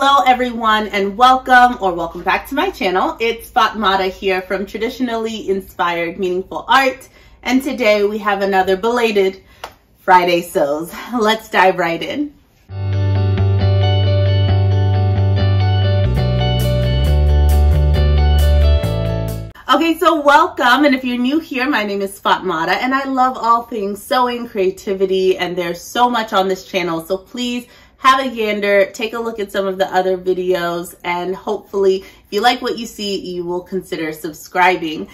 Hello everyone and welcome or welcome back to my channel. It's Fatmata here from Traditionally Inspired Meaningful Art and today we have another belated Friday Sews. Let's dive right in. Okay, so welcome. And if you're new here, my name is Fatmata and I love all things sewing, creativity, and there's so much on this channel. So please have a gander, take a look at some of the other videos, and hopefully if you like what you see, you will consider subscribing.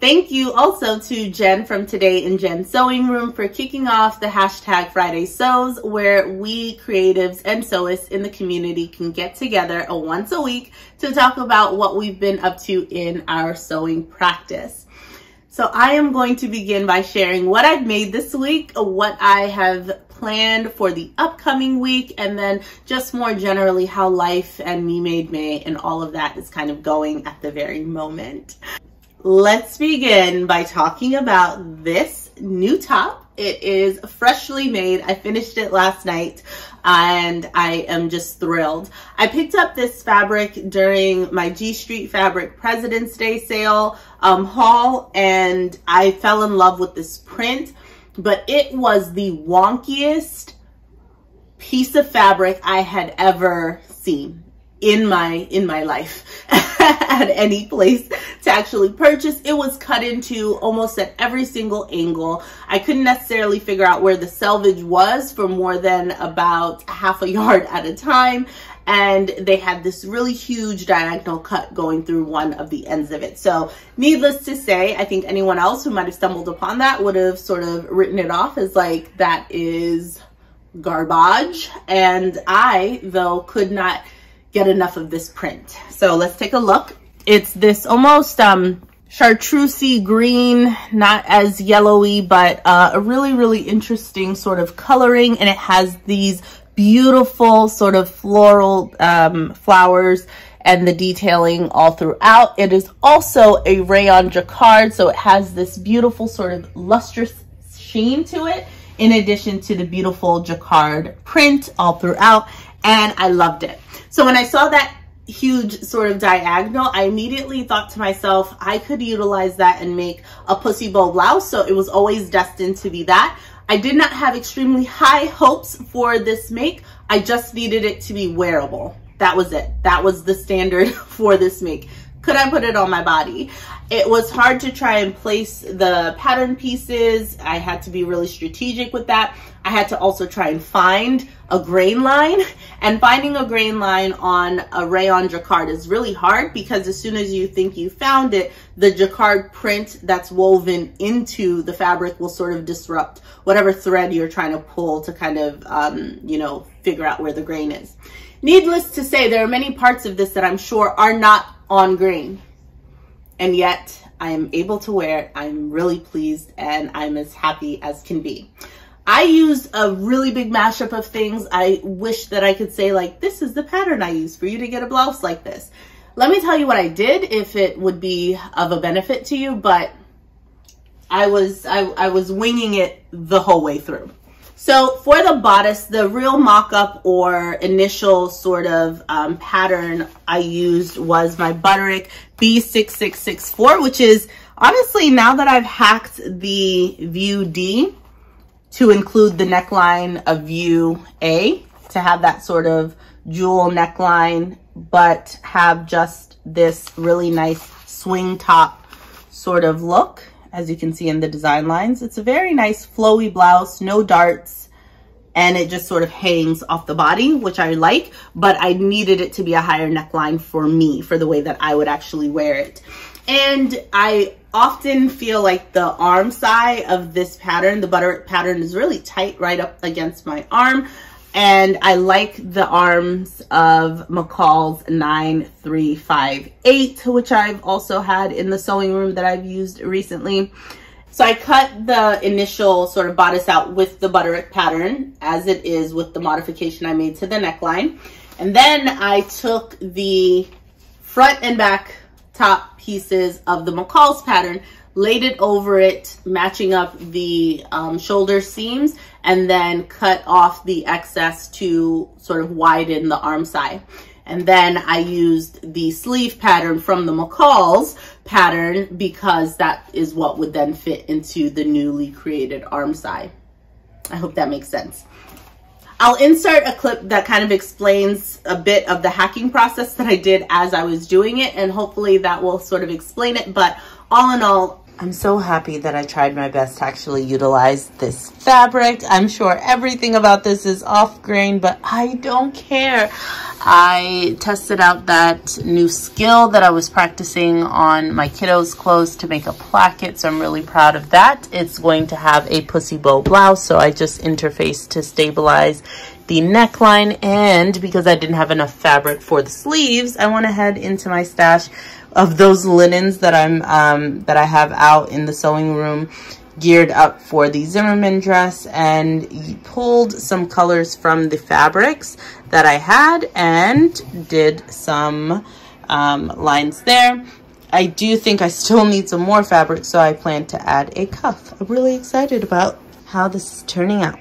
Thank you also to Jen from Today in Jen Sewing Room for kicking off the hashtag Friday Sews, where we creatives and sewists in the community can get together once a week to talk about what we've been up to in our sewing practice. So I am going to begin by sharing what I've made this week, what I have planned for the upcoming week, and then just more generally how life and me made May and all of that is kind of going at the very moment. Let's begin by talking about this new top. It is freshly made. I finished it last night and I am just thrilled. I picked up this fabric during my G Street Fabric President's Day sale um, haul and I fell in love with this print, but it was the wonkiest piece of fabric I had ever seen in my in my life at any place to actually purchase. It was cut into almost at every single angle. I couldn't necessarily figure out where the selvage was for more than about half a yard at a time. And they had this really huge diagonal cut going through one of the ends of it. So needless to say, I think anyone else who might have stumbled upon that would have sort of written it off as like, that is garbage. And I, though, could not get enough of this print. So let's take a look. It's this almost um, chartreusey green, not as yellowy, but uh, a really, really interesting sort of coloring. And it has these beautiful sort of floral um, flowers and the detailing all throughout. It is also a rayon jacquard, so it has this beautiful sort of lustrous sheen to it, in addition to the beautiful jacquard print all throughout, and I loved it. So when I saw that huge sort of diagonal, I immediately thought to myself, I could utilize that and make a pussy bow blouse. So it was always destined to be that. I did not have extremely high hopes for this make. I just needed it to be wearable. That was it. That was the standard for this make. Could I put it on my body? It was hard to try and place the pattern pieces. I had to be really strategic with that. I had to also try and find a grain line and finding a grain line on a rayon jacquard is really hard because as soon as you think you found it, the jacquard print that's woven into the fabric will sort of disrupt whatever thread you're trying to pull to kind of, um, you know, figure out where the grain is. Needless to say, there are many parts of this that I'm sure are not on grain. and yet I am able to wear it. I'm really pleased and I'm as happy as can be. I used a really big mashup of things. I wish that I could say like, this is the pattern I use for you to get a blouse like this. Let me tell you what I did if it would be of a benefit to you, but I was, I, I was winging it the whole way through. So for the bodice, the real mock-up or initial sort of um, pattern I used was my Butterick B6664, which is honestly, now that I've hacked the View D to include the neckline of View A, to have that sort of jewel neckline, but have just this really nice swing top sort of look as you can see in the design lines. It's a very nice flowy blouse, no darts, and it just sort of hangs off the body, which I like, but I needed it to be a higher neckline for me, for the way that I would actually wear it. And I often feel like the arm side of this pattern, the butter pattern is really tight right up against my arm. And I like the arms of McCall's 9358, which I've also had in the sewing room that I've used recently. So I cut the initial sort of bodice out with the Butterick pattern as it is with the modification I made to the neckline. And then I took the front and back top pieces of the McCall's pattern, laid it over it, matching up the um, shoulder seams, and then cut off the excess to sort of widen the arm side. And then I used the sleeve pattern from the McCall's pattern because that is what would then fit into the newly created arm side. I hope that makes sense. I'll insert a clip that kind of explains a bit of the hacking process that I did as I was doing it and hopefully that will sort of explain it. But all in all, I'm so happy that I tried my best to actually utilize this fabric. I'm sure everything about this is off grain, but I don't care. I tested out that new skill that I was practicing on my kiddos' clothes to make a placket, so I'm really proud of that. It's going to have a pussy bow blouse, so I just interfaced to stabilize the neckline, and because I didn't have enough fabric for the sleeves, I went ahead into my stash of those linens that I'm um, that I have out in the sewing room geared up for the Zimmermann dress and pulled some colors from the fabrics that I had and did some um, lines there. I do think I still need some more fabric, so I plan to add a cuff. I'm really excited about how this is turning out.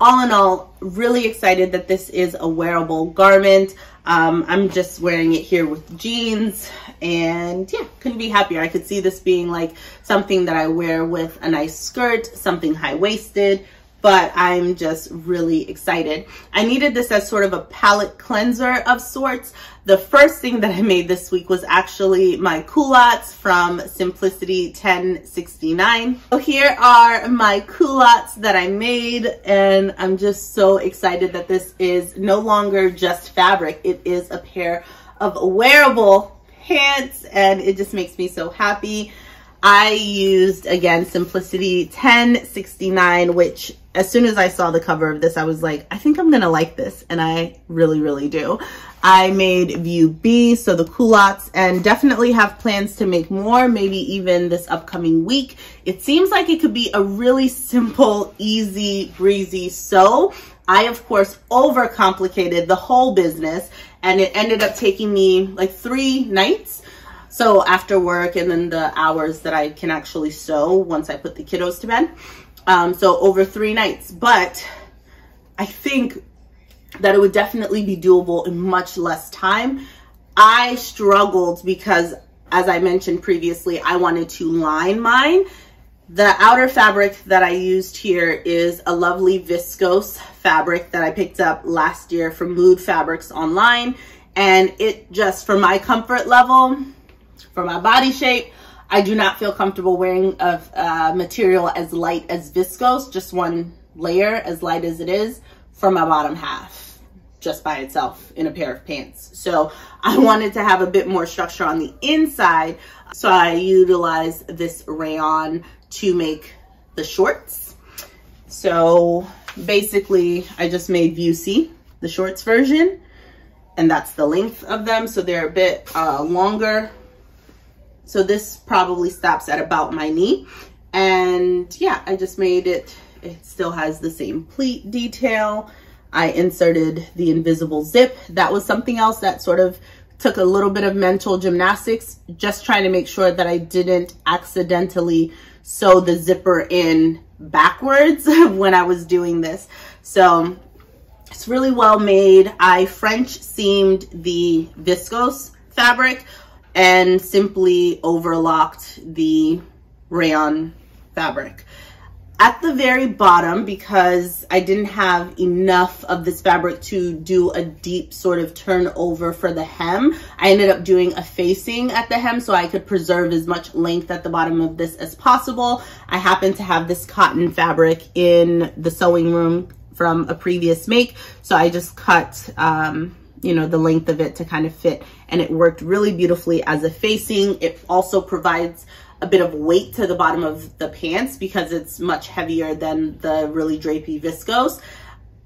All in all, really excited that this is a wearable garment. Um, I'm just wearing it here with jeans and yeah, couldn't be happier. I could see this being like something that I wear with a nice skirt, something high-waisted, but I'm just really excited. I needed this as sort of a palate cleanser of sorts. The first thing that I made this week was actually my culottes from Simplicity 1069. So here are my culottes that I made and I'm just so excited that this is no longer just fabric. It is a pair of wearable pants and it just makes me so happy. I used, again, Simplicity 1069, which as soon as I saw the cover of this, I was like, I think I'm going to like this. And I really, really do. I made view B, so the culottes, and definitely have plans to make more, maybe even this upcoming week. It seems like it could be a really simple, easy, breezy sew. I, of course, overcomplicated the whole business and it ended up taking me like three nights. So after work and then the hours that I can actually sew once I put the kiddos to bed. Um, so over three nights, but I think that it would definitely be doable in much less time. I struggled because as I mentioned previously, I wanted to line mine the outer fabric that I used here is a lovely viscose fabric that I picked up last year from Mood Fabrics online. And it just, for my comfort level, for my body shape, I do not feel comfortable wearing a, material as light as viscose, just one layer as light as it is for my bottom half just by itself in a pair of pants. So I wanted to have a bit more structure on the inside. So I utilized this rayon to make the shorts. So basically I just made view C, the shorts version, and that's the length of them. So they're a bit uh, longer. So this probably stops at about my knee. And yeah, I just made it, it still has the same pleat detail. I inserted the invisible zip. That was something else that sort of took a little bit of mental gymnastics, just trying to make sure that I didn't accidentally sew the zipper in backwards when I was doing this. So it's really well made. I French seamed the viscose fabric and simply overlocked the rayon fabric at the very bottom because I didn't have enough of this fabric to do a deep sort of turnover for the hem. I ended up doing a facing at the hem so I could preserve as much length at the bottom of this as possible. I happen to have this cotton fabric in the sewing room from a previous make. So I just cut, um, you know, the length of it to kind of fit and it worked really beautifully as a facing. It also provides a bit of weight to the bottom of the pants because it's much heavier than the really drapey viscose.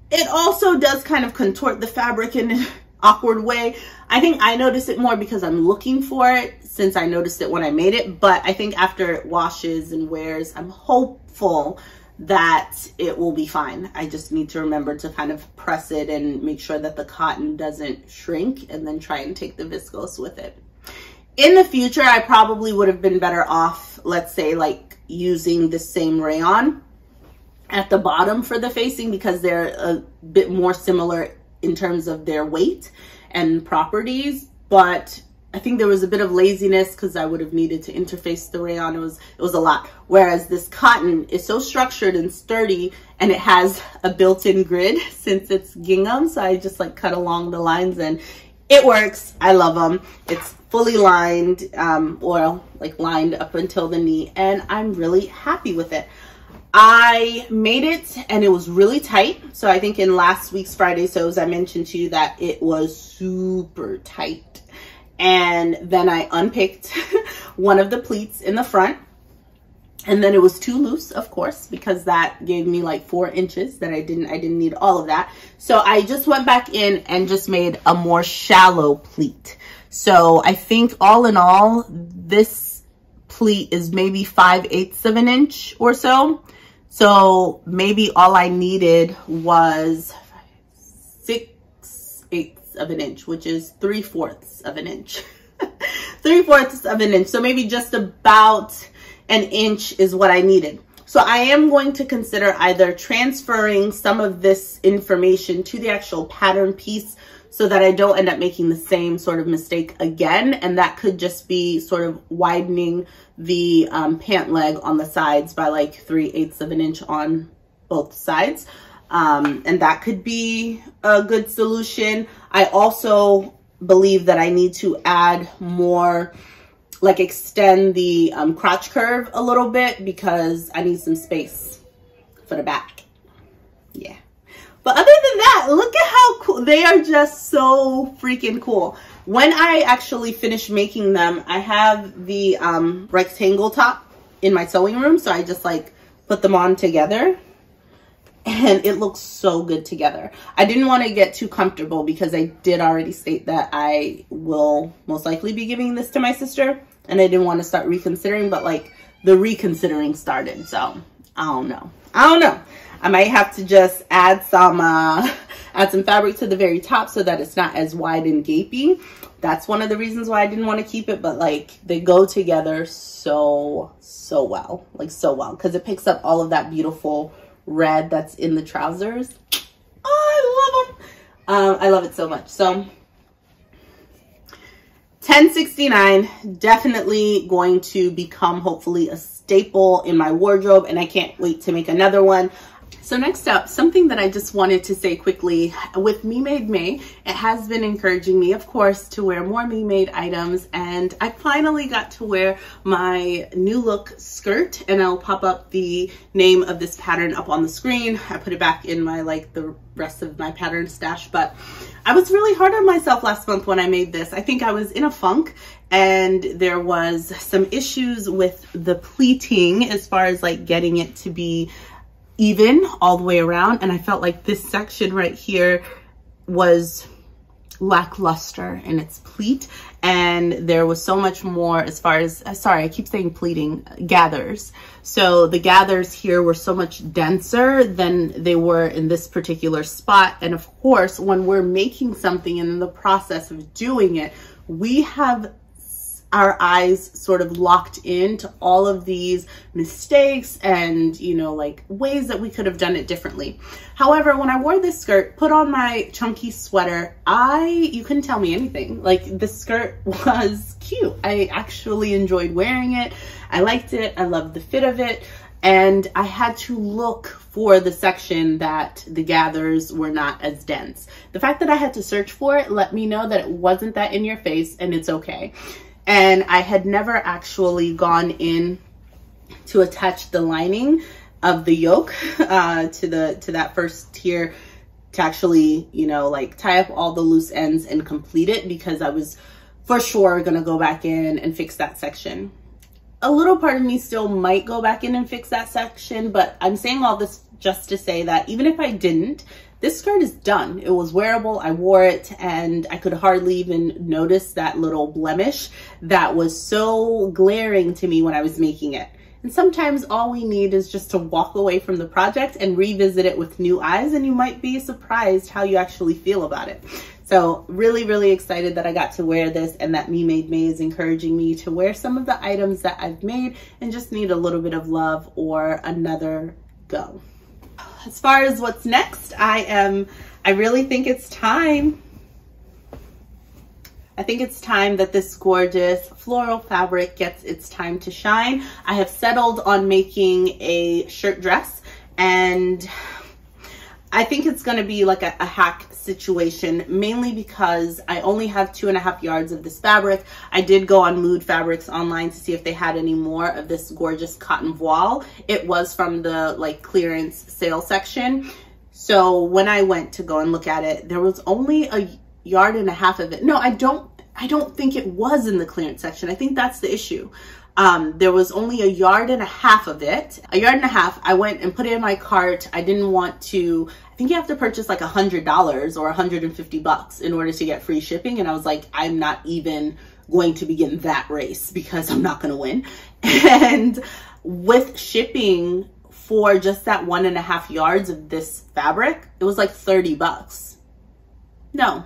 It also does kind of contort the fabric in an awkward way. I think I notice it more because I'm looking for it since I noticed it when I made it. But I think after it washes and wears, I'm hopeful that it will be fine. I just need to remember to kind of press it and make sure that the cotton doesn't shrink and then try and take the viscose with it in the future, I probably would have been better off, let's say like using the same rayon at the bottom for the facing because they're a bit more similar in terms of their weight and properties, but I think there was a bit of laziness because I would have needed to interface the rayon. It was it was a lot. Whereas this cotton is so structured and sturdy and it has a built-in grid since it's gingham. So I just like cut along the lines and it works. I love them. It's fully lined um, or like lined up until the knee and I'm really happy with it. I made it and it was really tight. So I think in last week's Friday sews, I mentioned to you that it was super tight. And then I unpicked one of the pleats in the front. And then it was too loose, of course, because that gave me like four inches that I didn't, I didn't need all of that. So I just went back in and just made a more shallow pleat. So I think all in all, this pleat is maybe 5 eighths of an inch or so. So maybe all I needed was of an inch, which is three fourths of an inch. three fourths of an inch. So maybe just about an inch is what I needed. So I am going to consider either transferring some of this information to the actual pattern piece so that I don't end up making the same sort of mistake again. And that could just be sort of widening the um, pant leg on the sides by like 3 eighths of an inch on both sides. Um, and that could be a good solution. I also believe that I need to add more, like extend the um, crotch curve a little bit because I need some space for the back. Yeah. But other than that, look at how cool. They are just so freaking cool. When I actually finish making them, I have the um, rectangle top in my sewing room. So I just like put them on together and it looks so good together. I didn't want to get too comfortable because I did already state that I will most likely be giving this to my sister and I didn't want to start reconsidering, but like the reconsidering started. So I don't know. I don't know. I might have to just add some uh, add some fabric to the very top so that it's not as wide and gapey. That's one of the reasons why I didn't want to keep it, but like they go together so, so well, like so well, because it picks up all of that beautiful red that's in the trousers. Oh, I love them. Um, I love it so much. So 1069 definitely going to become hopefully a staple in my wardrobe and I can't wait to make another one. So next up, something that I just wanted to say quickly, with Me Made May, it has been encouraging me, of course, to wear more Me Made items, and I finally got to wear my new look skirt, and I'll pop up the name of this pattern up on the screen. I put it back in my, like, the rest of my pattern stash, but I was really hard on myself last month when I made this. I think I was in a funk, and there was some issues with the pleating as far as like getting it to be even all the way around. And I felt like this section right here was lackluster in its pleat and there was so much more as far as uh, sorry I keep saying pleating gathers so the gathers here were so much denser than they were in this particular spot and of course when we're making something and in the process of doing it we have our eyes sort of locked into all of these mistakes and, you know, like ways that we could have done it differently. However, when I wore this skirt, put on my chunky sweater, I, you couldn't tell me anything. Like the skirt was cute. I actually enjoyed wearing it. I liked it. I loved the fit of it. And I had to look for the section that the gathers were not as dense. The fact that I had to search for it let me know that it wasn't that in your face and it's okay and I had never actually gone in to attach the lining of the yoke uh, to the to that first tier to actually, you know, like tie up all the loose ends and complete it because I was for sure gonna go back in and fix that section. A little part of me still might go back in and fix that section, but I'm saying all this just to say that even if I didn't, this skirt is done. It was wearable. I wore it and I could hardly even notice that little blemish that was so glaring to me when I was making it. And sometimes all we need is just to walk away from the project and revisit it with new eyes and you might be surprised how you actually feel about it. So really, really excited that I got to wear this and that Me Made May is encouraging me to wear some of the items that I've made and just need a little bit of love or another go as far as what's next, I am, I really think it's time. I think it's time that this gorgeous floral fabric gets its time to shine. I have settled on making a shirt dress and I think it's gonna be like a, a, hack situation, mainly because I only have two and a half yards of this fabric. I did go on Mood Fabrics online to see if they had any more of this gorgeous cotton voile. It was from the like clearance sale section. So when I went to go and look at it, there was only a yard and a half of it. No, I don't, I don't think it was in the clearance section. I think that's the issue. Um, there was only a yard and a half of it. A yard and a half, I went and put it in my cart. I didn't want to, I think you have to purchase like a hundred dollars or 150 bucks in order to get free shipping. And I was like, I'm not even going to begin that race because I'm not going to win. And with shipping for just that one and a half yards of this fabric, it was like 30 bucks. No,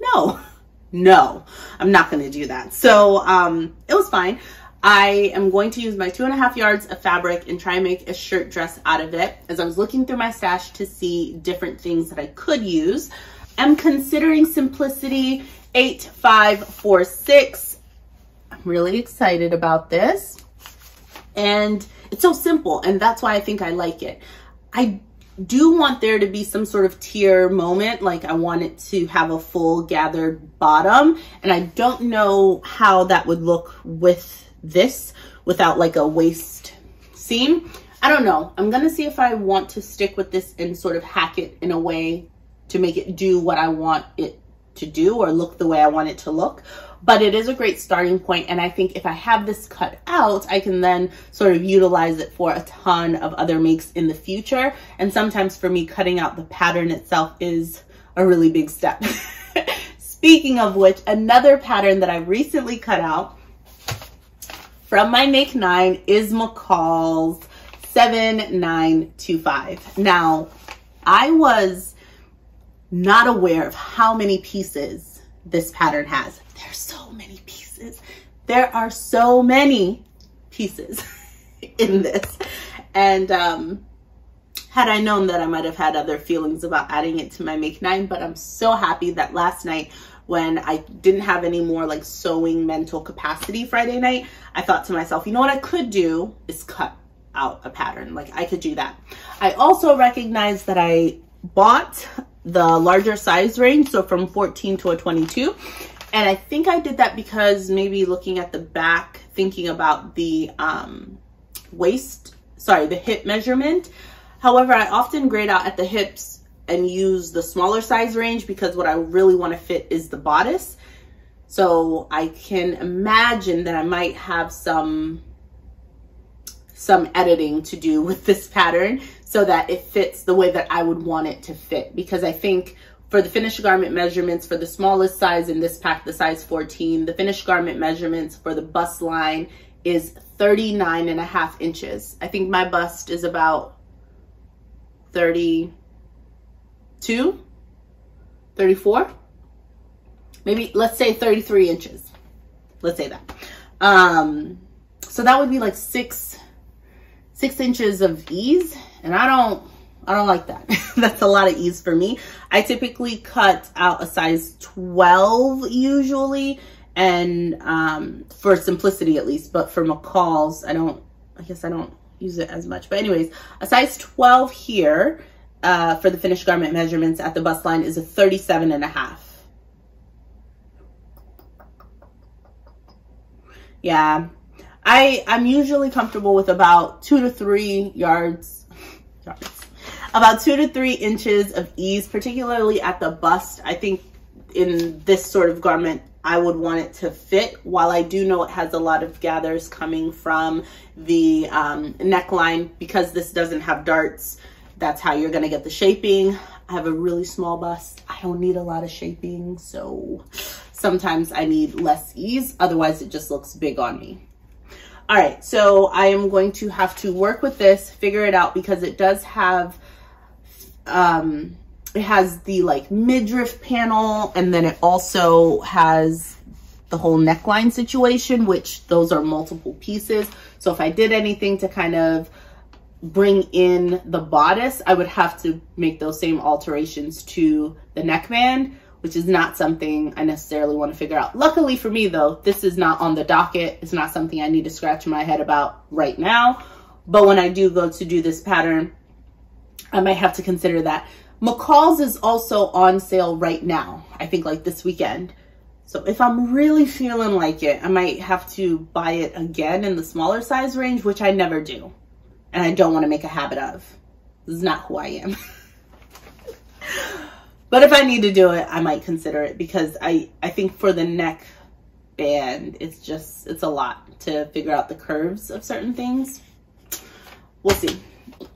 no, no, I'm not going to do that. So um, it was fine. I am going to use my two and a half yards of fabric and try and make a shirt dress out of it. As I was looking through my stash to see different things that I could use, I'm considering Simplicity 8546. I'm really excited about this. And it's so simple, and that's why I think I like it. I do want there to be some sort of tier moment. Like I want it to have a full gathered bottom. And I don't know how that would look with this without like a waist seam. I don't know. I'm going to see if I want to stick with this and sort of hack it in a way to make it do what I want it to do or look the way I want it to look. But it is a great starting point, And I think if I have this cut out, I can then sort of utilize it for a ton of other makes in the future. And sometimes for me, cutting out the pattern itself is a really big step. Speaking of which, another pattern that I recently cut out from my Make 9 is McCall's 7925. Now, I was not aware of how many pieces this pattern has. There's so many pieces. There are so many pieces in this. And um, had I known that I might have had other feelings about adding it to my Make 9, but I'm so happy that last night when I didn't have any more like sewing mental capacity Friday night, I thought to myself, you know what I could do is cut out a pattern. Like I could do that. I also recognize that I bought the larger size range, so from 14 to a 22. And I think I did that because maybe looking at the back, thinking about the um, waist, sorry, the hip measurement. However, I often grade out at the hips and use the smaller size range because what I really want to fit is the bodice. So I can imagine that I might have some some editing to do with this pattern so that it fits the way that I would want it to fit because I think for the finished garment measurements for the smallest size in this pack, the size 14, the finished garment measurements for the bust line is 39 and a half inches. I think my bust is about 30, 32, 34, maybe let's say 33 inches. Let's say that. Um, so that would be like six, six inches of ease. And I don't, I don't like that. That's a lot of ease for me. I typically cut out a size 12 usually. And um, for simplicity at least, but for McCall's, I don't, I guess I don't use it as much. But anyways, a size 12 here uh, for the finished garment measurements at the bust line is a 37 and a half. Yeah, I, I'm usually comfortable with about two to three yards, yards, about two to three inches of ease, particularly at the bust. I think in this sort of garment, I would want it to fit. While I do know it has a lot of gathers coming from the um, neckline, because this doesn't have darts, that's how you're gonna get the shaping. I have a really small bust. I don't need a lot of shaping, so sometimes I need less ease. Otherwise, it just looks big on me. All right, so I am going to have to work with this, figure it out because it does have, um, it has the like midriff panel and then it also has the whole neckline situation, which those are multiple pieces. So if I did anything to kind of bring in the bodice, I would have to make those same alterations to the neckband, which is not something I necessarily want to figure out. Luckily for me though, this is not on the docket. It's not something I need to scratch my head about right now. But when I do go to do this pattern, I might have to consider that. McCall's is also on sale right now. I think like this weekend. So if I'm really feeling like it, I might have to buy it again in the smaller size range, which I never do. And I don't want to make a habit of. This is not who I am. but if I need to do it, I might consider it because I, I think for the neck band, it's just, it's a lot to figure out the curves of certain things. We'll see.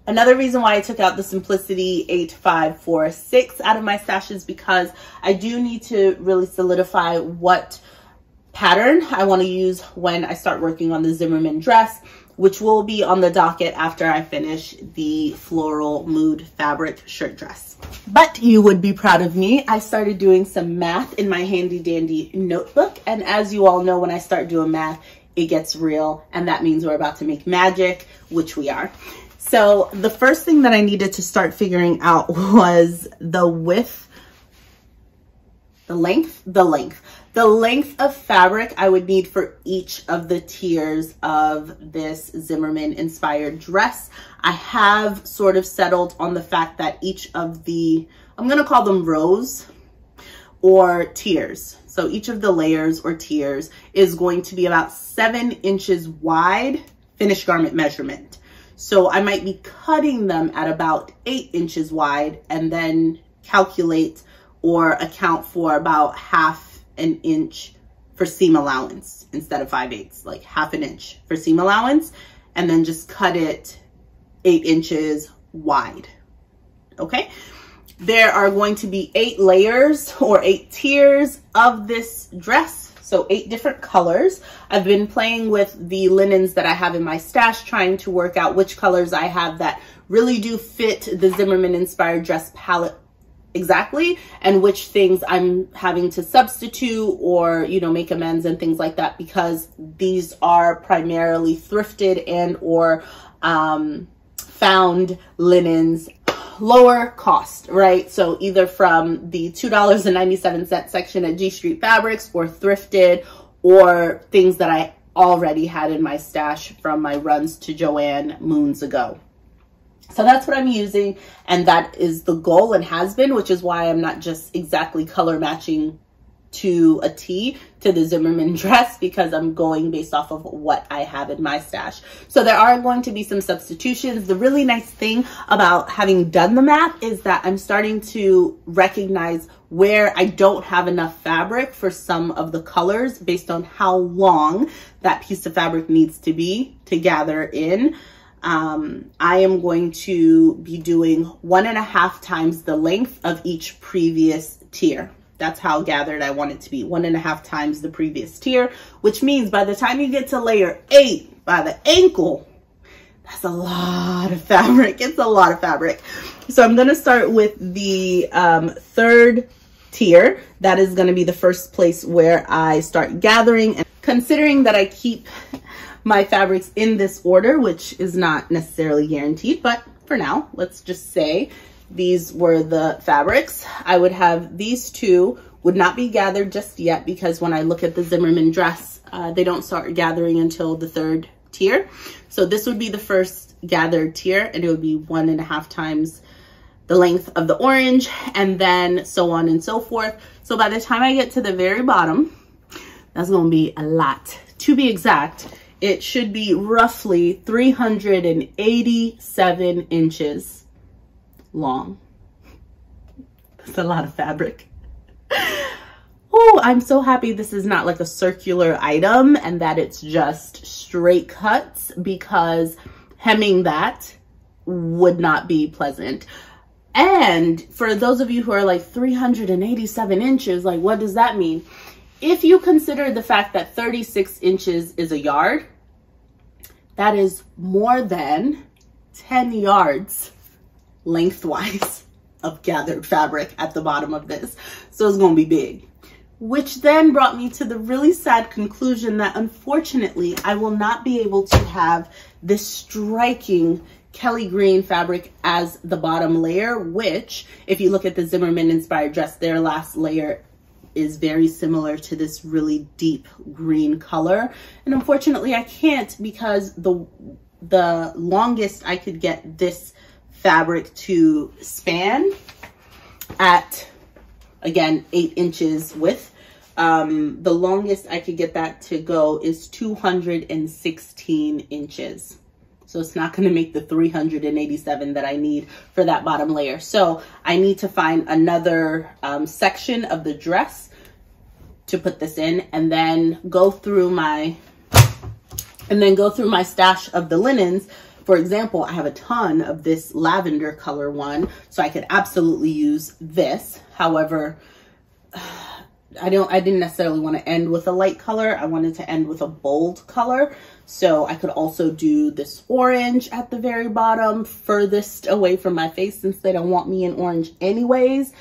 Another reason why I took out the Simplicity 8546 out of my stash is because I do need to really solidify what pattern I want to use when I start working on the Zimmermann dress, which will be on the docket after I finish the floral mood fabric shirt dress. But you would be proud of me. I started doing some math in my handy dandy notebook. And as you all know, when I start doing math, it gets real. And that means we're about to make magic, which we are. So the first thing that I needed to start figuring out was the width, the length, the length. The length of fabric I would need for each of the tiers of this Zimmermann inspired dress. I have sort of settled on the fact that each of the, I'm gonna call them rows or tiers. So each of the layers or tiers is going to be about seven inches wide finished garment measurement. So I might be cutting them at about eight inches wide and then calculate or account for about half an inch for seam allowance instead of 5 eighths, like half an inch for seam allowance, and then just cut it eight inches wide, okay? There are going to be eight layers or eight tiers of this dress so eight different colors. I've been playing with the linens that I have in my stash, trying to work out which colors I have that really do fit the Zimmermann inspired dress palette exactly and which things I'm having to substitute or you know make amends and things like that because these are primarily thrifted and or um, found linens lower cost, right? So either from the $2.97 section at G Street Fabrics or thrifted or things that I already had in my stash from my runs to Joann moons ago. So that's what I'm using and that is the goal and has been, which is why I'm not just exactly color matching to a T to the Zimmermann dress because I'm going based off of what I have in my stash. So there are going to be some substitutions. The really nice thing about having done the math is that I'm starting to recognize where I don't have enough fabric for some of the colors based on how long that piece of fabric needs to be to gather in. Um, I am going to be doing one and a half times the length of each previous tier. That's how gathered I want it to be. One and a half times the previous tier, which means by the time you get to layer eight, by the ankle, that's a lot of fabric. It's a lot of fabric. So I'm going to start with the um, third tier. That is going to be the first place where I start gathering. And considering that I keep my fabrics in this order, which is not necessarily guaranteed, but for now, let's just say these were the fabrics. I would have these two would not be gathered just yet because when I look at the Zimmermann dress, uh, they don't start gathering until the third tier. So this would be the first gathered tier and it would be one and a half times the length of the orange and then so on and so forth. So by the time I get to the very bottom, that's gonna be a lot. To be exact, it should be roughly 387 inches long. That's a lot of fabric. Oh, I'm so happy this is not like a circular item and that it's just straight cuts because hemming that would not be pleasant. And for those of you who are like 387 inches, like what does that mean? If you consider the fact that 36 inches is a yard, that is more than 10 yards lengthwise of gathered fabric at the bottom of this. So it's gonna be big. Which then brought me to the really sad conclusion that unfortunately I will not be able to have this striking Kelly green fabric as the bottom layer, which if you look at the Zimmermann inspired dress, their last layer is very similar to this really deep green color. And unfortunately I can't because the, the longest I could get this fabric to span at, again, eight inches width. Um, the longest I could get that to go is 216 inches. So it's not going to make the 387 that I need for that bottom layer. So I need to find another um, section of the dress to put this in and then go through my, and then go through my stash of the linens. For example, I have a ton of this lavender color one, so I could absolutely use this. However, I don't, I didn't necessarily want to end with a light color. I wanted to end with a bold color. So I could also do this orange at the very bottom, furthest away from my face since they don't want me in orange anyways,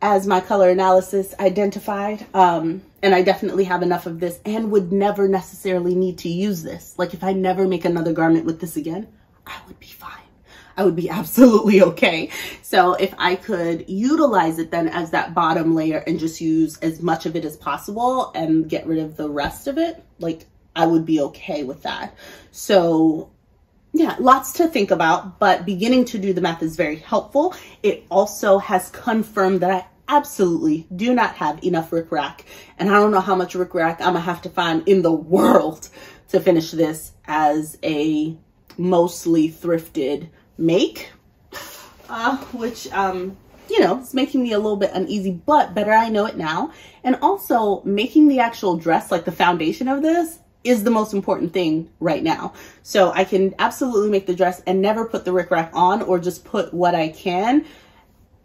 as my color analysis identified. Um, and I definitely have enough of this and would never necessarily need to use this. Like if I never make another garment with this again, I would be fine. I would be absolutely okay. So if I could utilize it then as that bottom layer and just use as much of it as possible and get rid of the rest of it, like I would be okay with that. So yeah, lots to think about, but beginning to do the math is very helpful. It also has confirmed that I absolutely do not have enough rickrack. And I don't know how much rickrack I'm gonna have to find in the world to finish this as a mostly thrifted make, uh, which, um, you know, it's making me a little bit uneasy, but better I know it now. And also making the actual dress, like the foundation of this, is the most important thing right now. So I can absolutely make the dress and never put the rickrack on or just put what I can.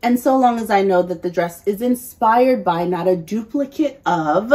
And so long as I know that the dress is inspired by, not a duplicate of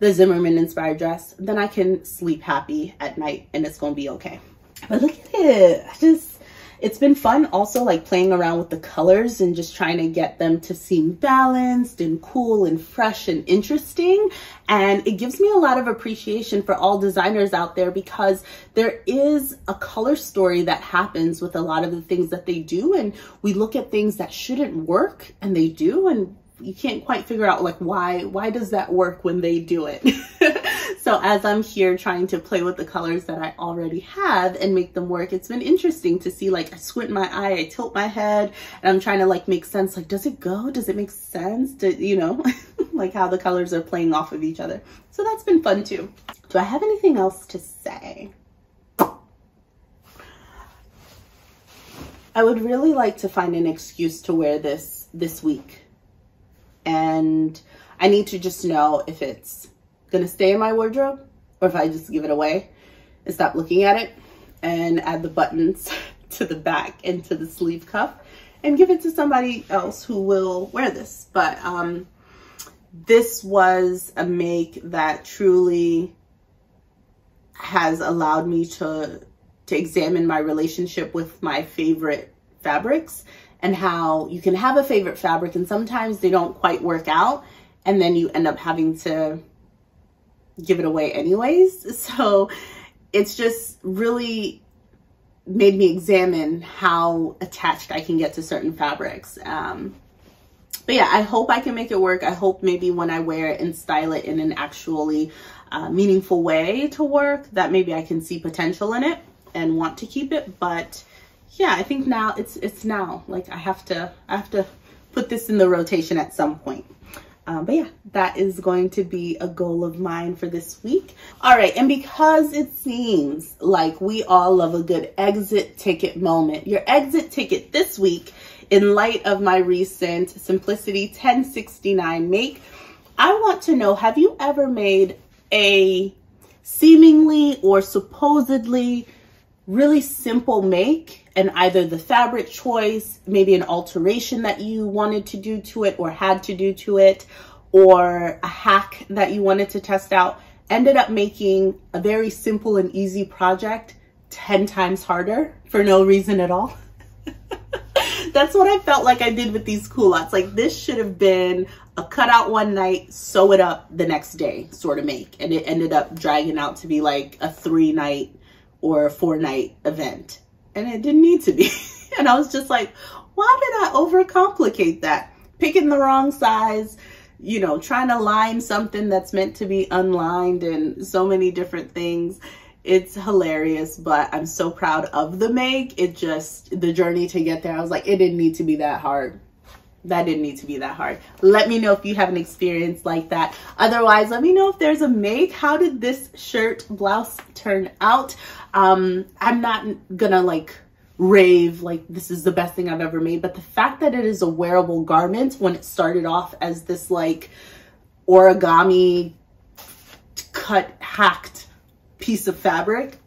the Zimmermann inspired dress, then I can sleep happy at night and it's going to be okay. But look at it. I just, it's been fun also like playing around with the colors and just trying to get them to seem balanced and cool and fresh and interesting. And it gives me a lot of appreciation for all designers out there because there is a color story that happens with a lot of the things that they do. And we look at things that shouldn't work and they do. And you can't quite figure out like why why does that work when they do it? So as i'm here trying to play with the colors that i already have and make them work it's been interesting to see like i squint my eye i tilt my head and i'm trying to like make sense like does it go? Does it make sense? To you know like how the colors are playing off of each other. So that's been fun too. Do i have anything else to say? I would really like to find an excuse to wear this this week and I need to just know if it's gonna stay in my wardrobe or if I just give it away and stop looking at it and add the buttons to the back and to the sleeve cuff and give it to somebody else who will wear this. But um, this was a make that truly has allowed me to to examine my relationship with my favorite fabrics and how you can have a favorite fabric and sometimes they don't quite work out and then you end up having to give it away anyways. So it's just really made me examine how attached I can get to certain fabrics. Um, but yeah, I hope I can make it work. I hope maybe when I wear it and style it in an actually uh, meaningful way to work, that maybe I can see potential in it and want to keep it. But yeah, I think now it's it's now. Like I have to I have to put this in the rotation at some point. Um, but yeah, that is going to be a goal of mine for this week. All right, and because it seems like we all love a good exit ticket moment, your exit ticket this week, in light of my recent Simplicity 1069 make, I want to know, have you ever made a seemingly or supposedly really simple make and either the fabric choice, maybe an alteration that you wanted to do to it or had to do to it, or a hack that you wanted to test out, ended up making a very simple and easy project 10 times harder for no reason at all. That's what I felt like I did with these culottes. Like this should have been a cutout one night, sew it up the next day sort of make. And it ended up dragging out to be like a three night or four night event and it didn't need to be. and I was just like, why did I overcomplicate that? Picking the wrong size, you know, trying to line something that's meant to be unlined and so many different things. It's hilarious, but I'm so proud of the make. It just, the journey to get there, I was like, it didn't need to be that hard that didn't need to be that hard. Let me know if you have an experience like that. Otherwise, let me know if there's a make. How did this shirt blouse turn out? Um, I'm not gonna like rave like this is the best thing I've ever made, but the fact that it is a wearable garment when it started off as this like origami cut hacked piece of fabric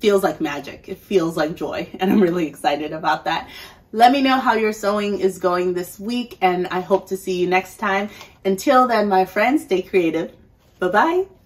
feels like magic. It feels like joy and I'm really excited about that. Let me know how your sewing is going this week and I hope to see you next time. Until then, my friends, stay creative. Bye-bye.